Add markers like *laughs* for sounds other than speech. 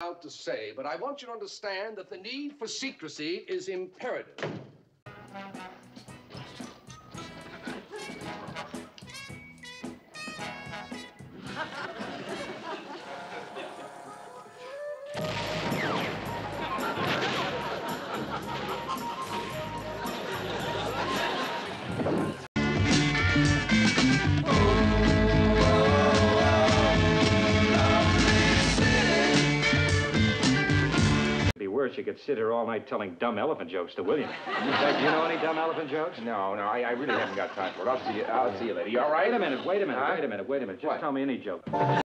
out to say, but I want you to understand that the need for secrecy is imperative. *laughs* Worse. You could sit here all night telling dumb elephant jokes to William. *laughs* In fact, you know any dumb elephant jokes? No, no, I, I really haven't got time for it. I'll see you. I'll see you later. You all right? Wait a minute. Wait a minute. Huh? Wait a minute. Wait a minute. Just What? tell me any joke.